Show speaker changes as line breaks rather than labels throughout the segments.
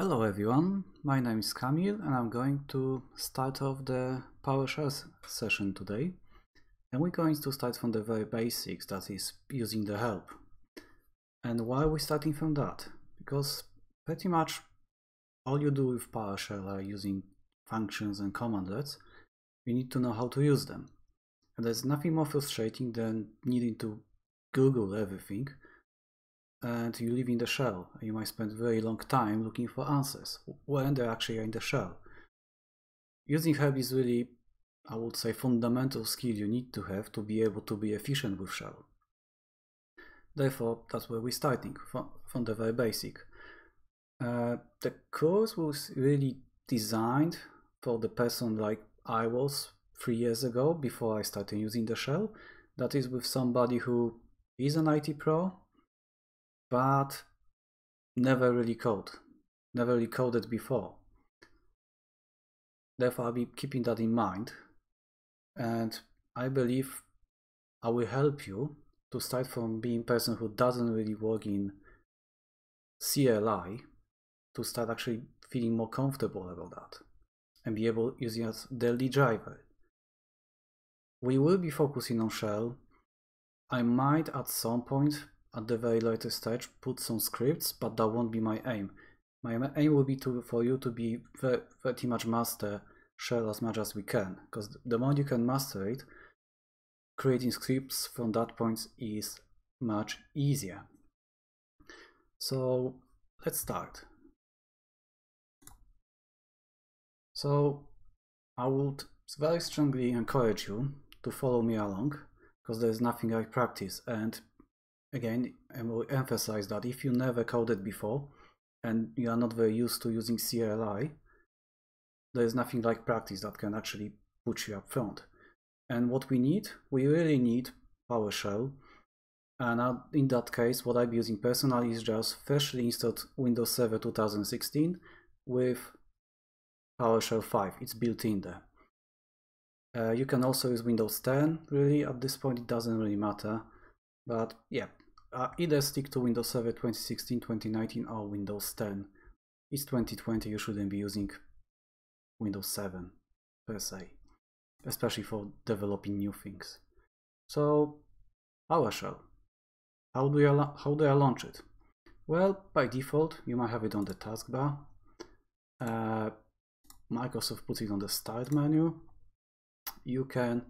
Hello everyone, my name is Kamil and I'm going to start off the PowerShell session today. And we're going to start from the very basics, that is using the help. And why are we starting from that? Because pretty much all you do with PowerShell are using functions and commandlets. You need to know how to use them. And there's nothing more frustrating than needing to Google everything and you live in the shell. You might spend very long time looking for answers when they actually are in the shell. Using help is really, I would say, fundamental skill you need to have to be able to be efficient with shell. Therefore, that's where we're starting, from, from the very basic. Uh, the course was really designed for the person like I was three years ago before I started using the shell. That is with somebody who is an IT pro but never really code, never really coded before. Therefore, I'll be keeping that in mind, and I believe I will help you to start from being a person who doesn't really work in CLI to start actually feeling more comfortable about that and be able using as daily driver. We will be focusing on shell. I might at some point at the very latest stage put some scripts, but that won't be my aim. My aim will be to for you to be very, pretty much master shell as much as we can, because the more you can master it, creating scripts from that point is much easier. So let's start. So I would very strongly encourage you to follow me along because there's nothing like practice and again, I will emphasize that if you never coded before and you are not very used to using CLI, there is nothing like practice that can actually put you up front. And what we need, we really need PowerShell. And in that case, what I'm using personally is just freshly installed Windows Server 2016 with PowerShell 5. It's built in there. Uh, you can also use Windows 10, really, at this point it doesn't really matter. But yeah, uh, either stick to Windows Server 2016, 2019 or Windows 10. It's 2020, you shouldn't be using Windows 7 per se, especially for developing new things. So PowerShell, how do, you, how do I launch it? Well, by default, you might have it on the taskbar. Uh, Microsoft puts it on the start menu. You can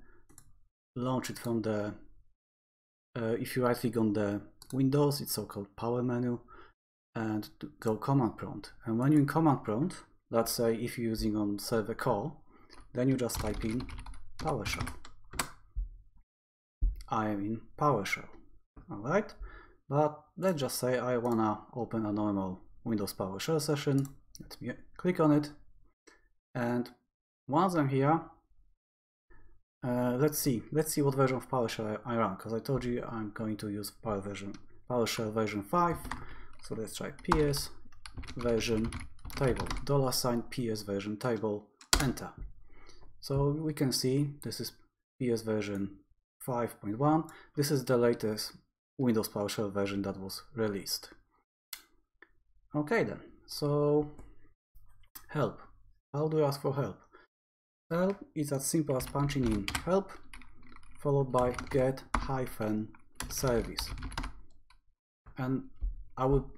launch it from the uh, if you right click on the Windows, it's so-called power menu and go command prompt. And when you're in command prompt, let's say if you're using on Server Core, then you just type in PowerShell. I am in PowerShell. Alright, but let's just say I wanna open a normal Windows PowerShell session. Let me click on it. And once I'm here, uh, let's see. Let's see what version of PowerShell I, run, because I told you I'm going to use Power version, PowerShell version 5. So let's try PS version table, dollar sign PS version table, enter. So we can see this is PS version 5.1. This is the latest Windows PowerShell version that was released. Okay then, so help. How do you ask for help? Help is as simple as punching in help followed by get hyphen service. And I will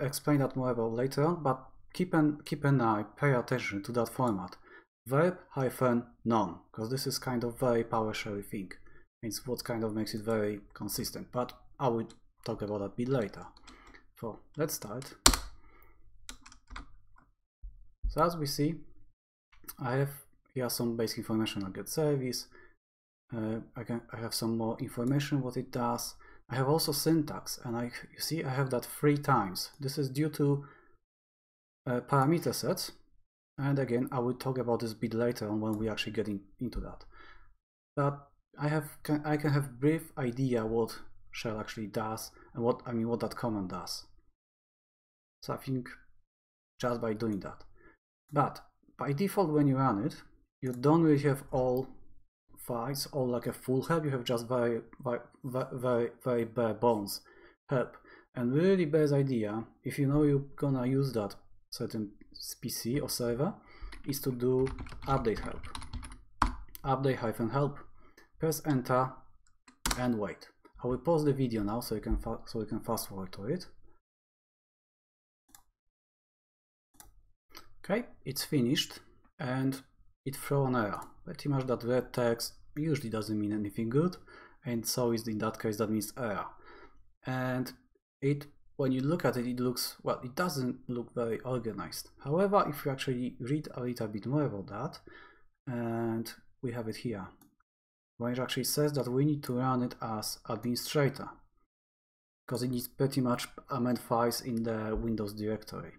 explain that more about later on, but keep an, keep an eye, pay attention to that format. Verb hyphen noun, because this is kind of very PowerShell thing. It's what kind of makes it very consistent, but I will talk about that a bit later. So let's start. So as we see, I have here some basic information on get service. Uh, I, can, I have some more information what it does. I have also syntax and I you see I have that three times. This is due to uh, parameter sets and again I will talk about this bit later on when we actually get in, into that. But I have can, I can have brief idea what shell actually does and what I mean what that command does. So I think just by doing that. But by default when you run it, you don't really have all files all like a full help you have just very very very very bare bones help and really best idea if you know you're gonna use that certain PC or server is to do update help. Update hyphen help. Press enter and wait. I will pause the video now so you can so you can fast forward to it. Okay, it's finished and it throw an error. Pretty much that red text usually doesn't mean anything good and so is in that case that means error. And it when you look at it, it looks, well, it doesn't look very organized. However, if you actually read a little bit more about that, and we have it here, where it actually says that we need to run it as administrator, because it needs pretty much amend files in the Windows directory.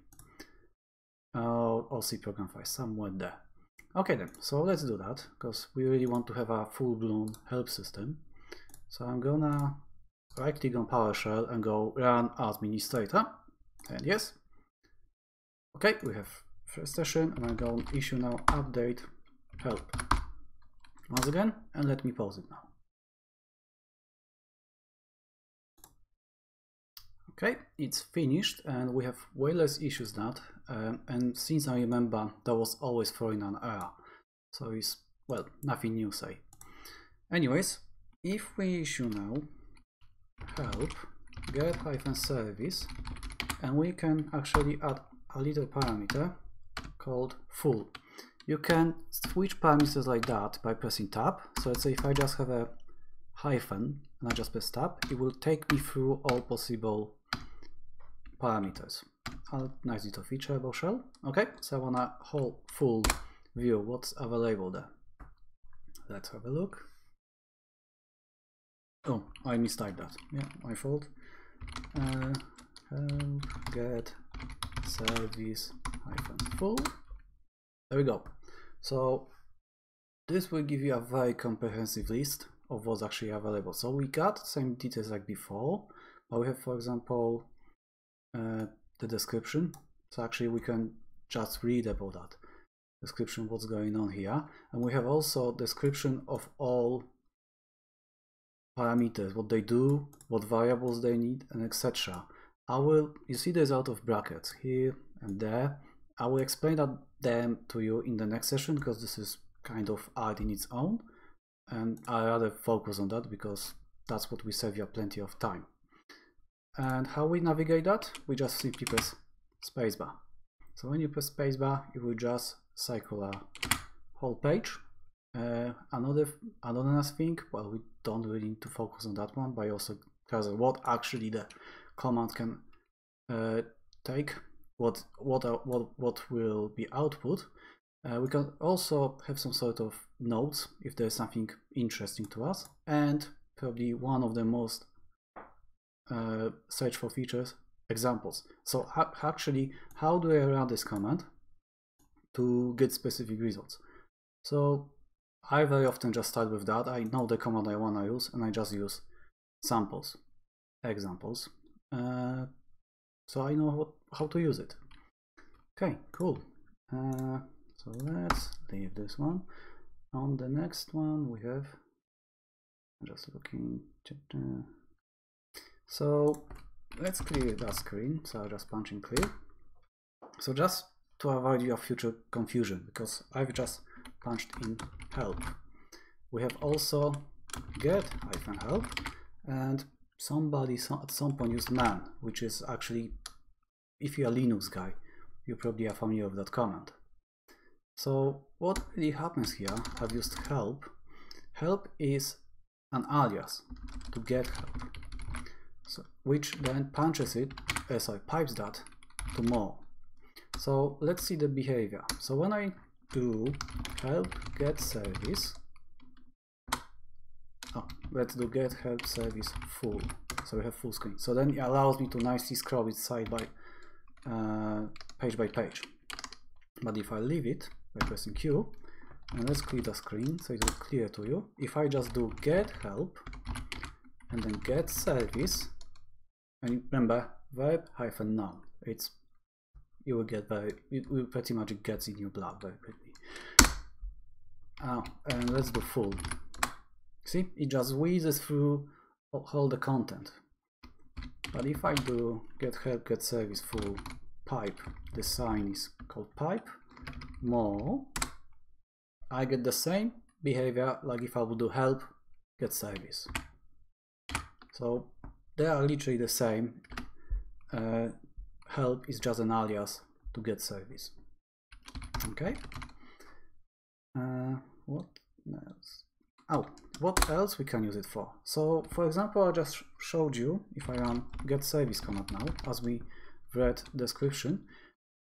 Uh, or C program files, somewhere there. Okay then, so let's do that, because we really want to have a full-blown help system. So I'm gonna right click on PowerShell and go run administrator and yes. Okay we have first session and I'm going to issue now update help. Once again and let me pause it now. Okay it's finished and we have way less issues that um, and since I remember that was always throwing an error so it's well nothing new say anyways if we issue now help get hyphen service and we can actually add a little parameter called full. You can switch parameters like that by pressing tab. So let's say if I just have a hyphen and I just press tab, it will take me through all possible parameters. A nice little feature about shell. Okay, so I want a whole full view what's available there. Let's have a look. Oh, I mistyped that. Yeah, my fault. Uh, help get service hyphen full. There we go. So this will give you a very comprehensive list of what's actually available. So we got same details like before, but we have, for example, uh, the description. So actually we can just read about that description, what's going on here. And we have also description of all parameters, what they do, what variables they need, and etc. I will, you see there's out of brackets here and there. I will explain that them to you in the next session because this is kind of art in its own. And I rather focus on that because that's what we save you plenty of time. And how we navigate that? We just simply press spacebar. So when you press spacebar, it will just cycle a whole page uh, another nice thing, well, we don't really need to focus on that one, but also us what actually the command can uh, take, what what uh, what what will be output. Uh, we can also have some sort of notes if there's something interesting to us, and probably one of the most uh, search for features examples. So actually, how do I run this command to get specific results? So I very often just start with that. I know the command I want to use and I just use samples, examples. Uh, so I know what, how to use it. Okay, cool. Uh, so let's leave this one. On the next one we have, just looking, so let's clear that screen. So I'll just punch in clear. So just to avoid your future confusion, because I've just punched in help. We have also get hyphen help and somebody at some point used man, which is actually, if you're a Linux guy, you probably are familiar with that command. So what really happens here, I've used help. Help is an alias to get help, so, which then punches it, uh, sorry, pipes that to more. So let's see the behavior. So when I do help get service oh, let's do get help service full so we have full screen so then it allows me to nicely scroll it side by uh, page by page but if I leave it by pressing Q and let's clear the screen so it will clear to you if I just do get help and then get service and remember verb hyphen noun it's you will get very, it will pretty much gets in your blood very quickly. Ah, and let's do full. See, it just whizzes through all the content. But if I do get help, get service full pipe. The sign is called pipe. More. I get the same behavior like if I would do help, get service. So they are literally the same. Uh, help is just an alias to get service. Okay. Uh, what else? Oh, what else we can use it for? So, for example, I just showed you, if I run get service command now, as we read description,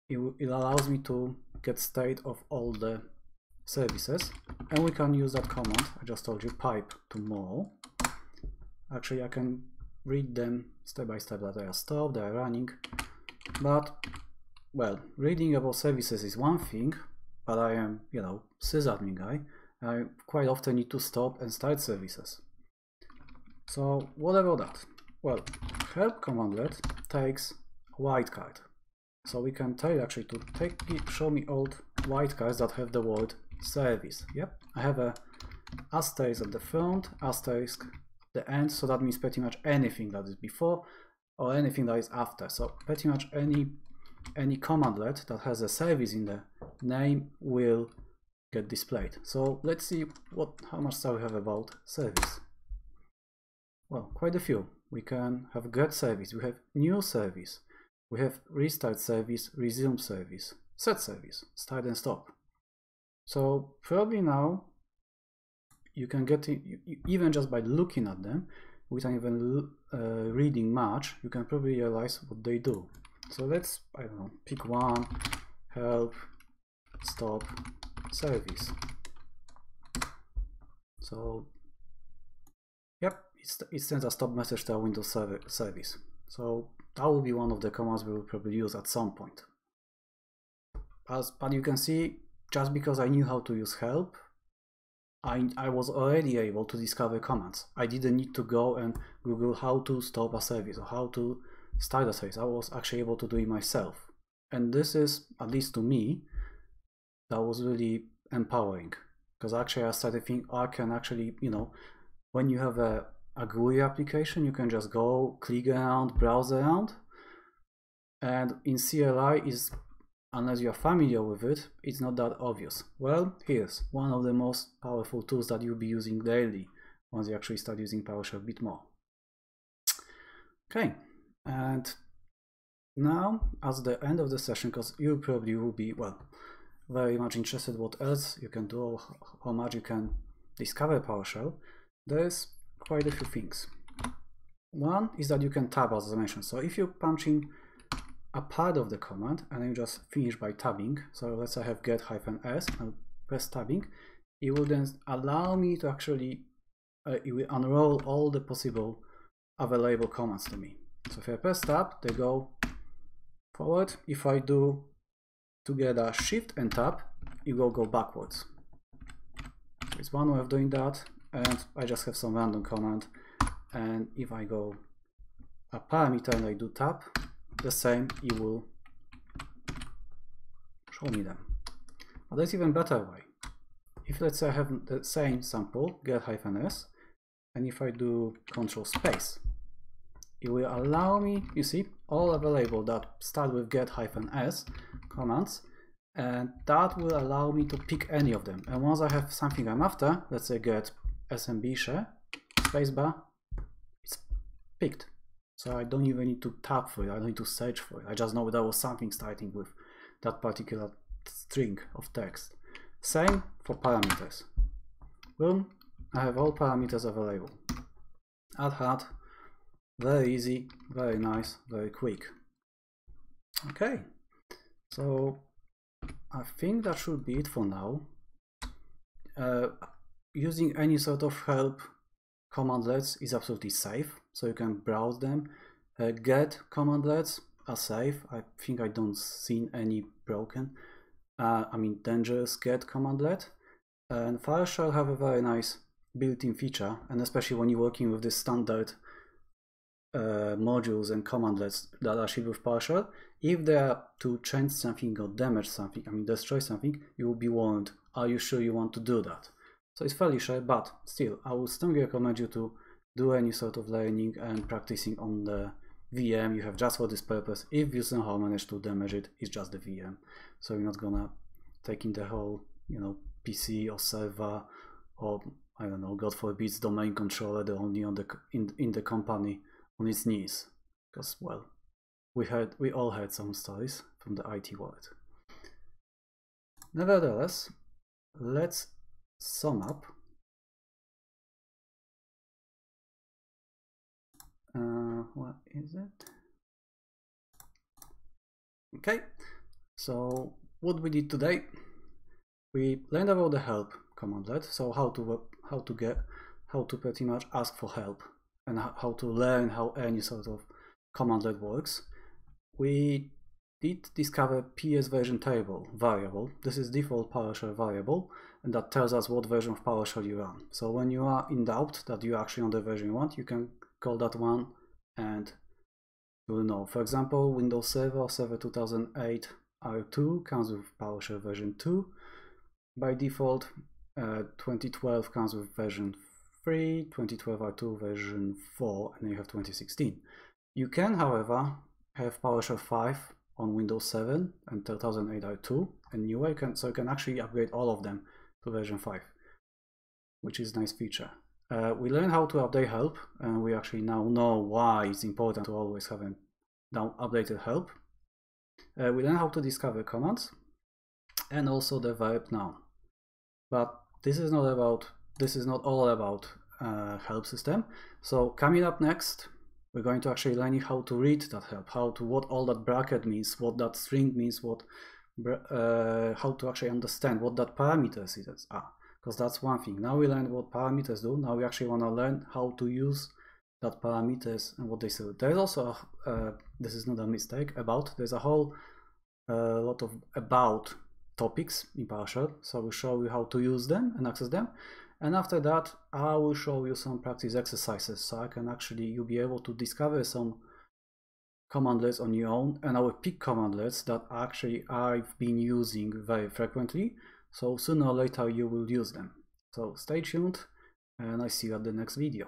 it, it allows me to get state of all the services and we can use that command I just told you pipe to more actually I can read them step by step that they are stopped, they are running. But well reading about services is one thing but I am you know sysadmin guy. I quite often need to stop and start services. So what about that? Well help commandlet takes wildcard so we can tell actually to take show me all wildcards that have the word service. Yep, I have a asterisk at the front, asterisk the end, so that means pretty much anything that is before or anything that is after. So pretty much any any commandlet that has a service in the name will get displayed. So let's see what how much stuff we have about service. Well, quite a few. We can have get service, we have new service, we have restart service, resume service, set service, start and stop. So probably now you can get even just by looking at them, without even uh, reading much, you can probably realize what they do. So let's, I don't know, pick one, help, stop, service. So, yep, it sends a stop message to a Windows service. So that will be one of the commands we will probably use at some point. As, but you can see just because I knew how to use help, I, I was already able to discover commands. I didn't need to go and Google how to stop a service or how to start a service. I was actually able to do it myself. And this is, at least to me, that was really empowering. Because actually I started thinking, I can actually, you know, when you have a, a GUI application, you can just go click around, browse around. And in CLI is unless you're familiar with it, it's not that obvious. Well, here's one of the most powerful tools that you'll be using daily once you actually start using PowerShell a bit more. Okay, and now as the end of the session, because you probably will be, well, very much interested what else you can do how much you can discover PowerShell, there's quite a few things. One is that you can tab as I mentioned. So if you punch in a part of the command and then just finish by tabbing. So let's say I have get hyphen s and press tabbing. It will then allow me to actually, uh, it will unroll all the possible available commands to me. So if I press tab, they go forward. If I do together shift and tab, it will go backwards. So it's one way of doing that. And I just have some random command. And if I go a parameter and I do tab, the same, you will show me them. But there's even better way. If let's say I have the same sample, get hyphen s, and if I do control space, it will allow me, you see, all available that start with get hyphen s commands, and that will allow me to pick any of them. And once I have something I'm after, let's say get smb share, spacebar, it's picked. So I don't even need to tap for it, I don't need to search for it. I just know there was something starting with that particular string of text. Same for parameters. Boom, I have all parameters available. Add hat, very easy, very nice, very quick. Okay, so I think that should be it for now. Uh, using any sort of help commandlets is absolutely safe so you can browse them. Uh, get commandlets are safe. I think I don't see any broken. Uh, I mean dangerous get commandlet. And PowerShell have a very nice built-in feature, and especially when you're working with the standard uh, modules and commandlets that are shipped with PowerShell, if they are to change something or damage something, I mean destroy something, you will be warned, are you sure you want to do that? So it's fairly sure, but still, I would strongly recommend you to do any sort of learning and practicing on the VM you have just for this purpose. If you somehow manage to damage it, it's just the VM. So you're not gonna take in the whole, you know, PC or server or I don't know, God forbid, domain controller the only on the in in the company on its knees. Because well, we heard we all heard some stories from the IT world. Nevertheless, let's sum up. Uh, what is it? Okay, so what we did today, we learned about the help commandlet, so how to how to get how to pretty much ask for help and how to learn how any sort of commandlet works. We did discover PS version table variable. This is default PowerShell variable and that tells us what version of PowerShell you run. So when you are in doubt that you're actually on the version you want, you can call that one and you'll know. For example, Windows Server Server 2008 R2 comes with PowerShell version 2 by default. Uh, 2012 comes with version 3, 2012 R2 version 4, and then you have 2016. You can, however, have PowerShell 5 on Windows 7 and 2008 R2, and newer, can, so you can actually upgrade all of them to version 5, which is nice feature. Uh, we learn how to update help, and we actually now know why it's important to always have an updated help. Uh, we learn how to discover commands, and also the verb noun. But this is not about this is not all about uh, help system. So coming up next, we're going to actually learn how to read that help, how to what all that bracket means, what that string means, what uh, how to actually understand what that parameters are. Because that's one thing. Now we learned what parameters do. Now we actually want to learn how to use that parameters and what they say. There's also uh, this is not a mistake about. There's a whole uh, lot of about topics in PowerShell. So I will show you how to use them and access them. And after that, I will show you some practice exercises so I can actually, you'll be able to discover some commandlets on your own and I will pick commandlets that actually I've been using very frequently. So sooner or later you will use them. So stay tuned and I see you at the next video.